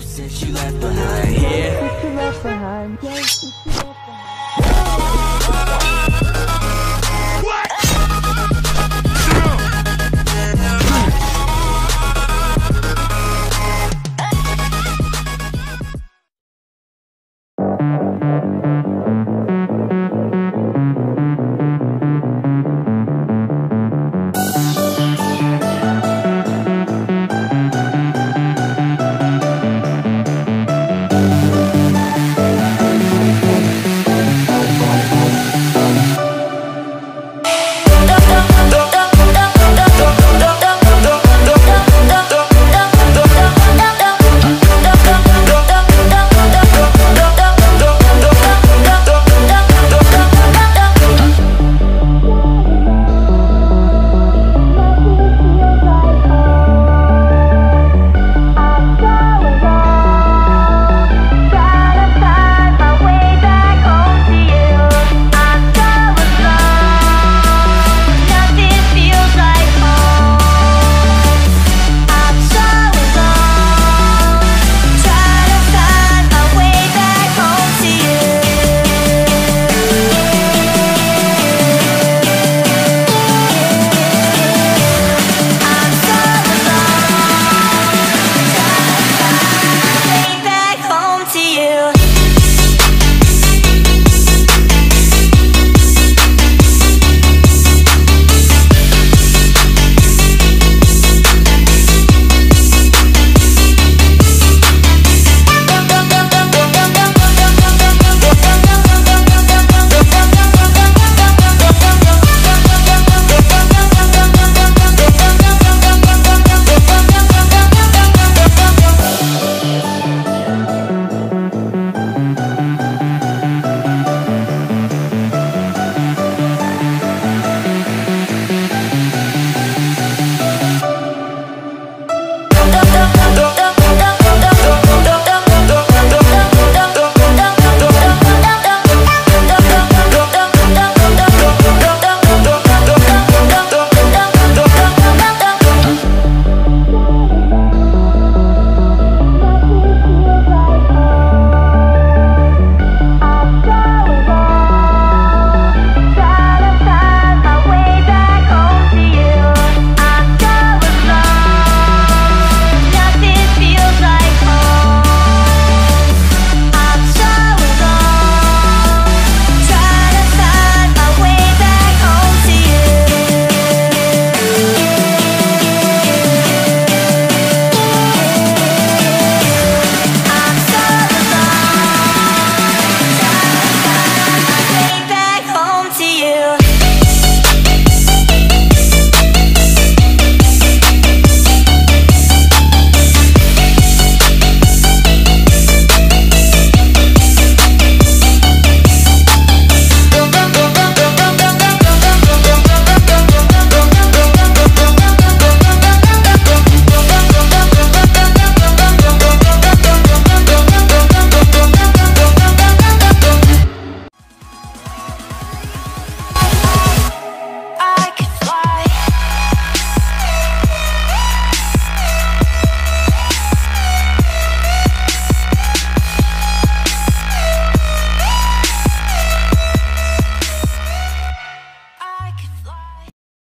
since you left behind here. You left behind. Yeah, behind.